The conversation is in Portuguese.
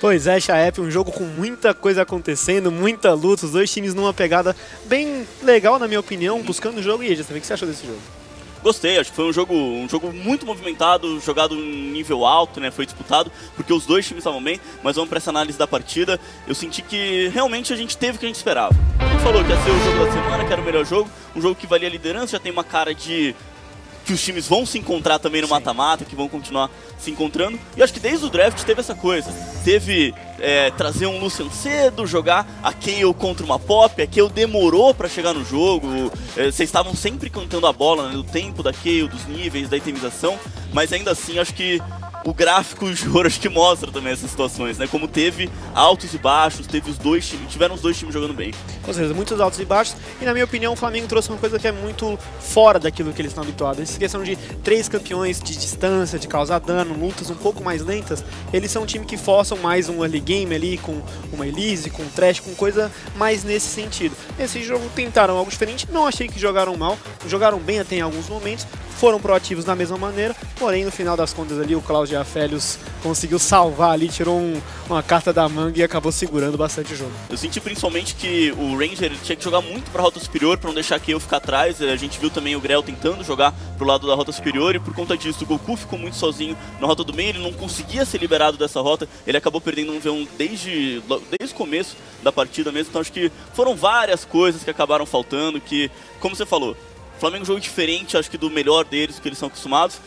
Pois é, Chaep, um jogo com muita coisa acontecendo, muita luta, os dois times numa pegada bem legal, na minha opinião, buscando o jogo. E aí, o que você achou desse jogo? Gostei, acho que foi um jogo, um jogo muito movimentado, jogado em nível alto, né? Foi disputado, porque os dois times estavam bem, mas vamos para essa análise da partida. Eu senti que realmente a gente teve o que a gente esperava. A gente falou que ia ser o jogo da semana, que era o melhor jogo, um jogo que valia a liderança, já tem uma cara de que os times vão se encontrar também no mata-mata, que vão continuar se encontrando. E acho que desde o draft teve essa coisa. Teve é, trazer um Lucian cedo, jogar a Kayle contra uma Pop. A Kayle demorou para chegar no jogo. É, vocês estavam sempre cantando a bola né, do tempo da Kayle, dos níveis, da itemização. Mas ainda assim, acho que o gráfico de acho que mostra também essas situações, né? Como teve altos e baixos, teve os dois times, tiveram os dois times jogando bem. Com certeza, muitos altos e baixos. E na minha opinião, o Flamengo trouxe uma coisa que é muito fora daquilo que eles estão habituados. Essa questão de três campeões de distância, de causar dano, lutas um pouco mais lentas, eles são um time que forçam mais um early game ali com uma Elise, com um Trash, com coisa mais nesse sentido. Nesse jogo tentaram algo diferente, não achei que jogaram mal, jogaram bem até em alguns momentos, foram proativos da mesma maneira, porém no final das contas ali o Cláudio Afélios conseguiu salvar ali, tirou um, uma carta da manga e acabou segurando bastante o jogo. Eu senti principalmente que o Ranger tinha que jogar muito para a rota superior para não deixar que eu ficar atrás. A gente viu também o Grell tentando jogar pro lado da rota superior e por conta disso o Goku ficou muito sozinho na rota do meio, ele não conseguia ser liberado dessa rota, ele acabou perdendo um V1 desde, desde o começo da partida mesmo, então acho que foram várias coisas que acabaram faltando, que, como você falou, Flamengo é um jogo diferente, acho que do melhor deles, que eles são acostumados.